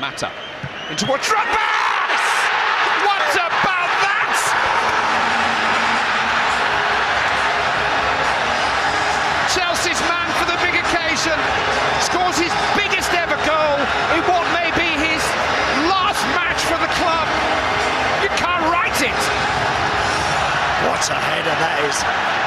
Mata into what Drogba! What about that? Chelsea's man for the big occasion scores his biggest ever goal in what may be his last match for the club. You can't write it. What a header that is.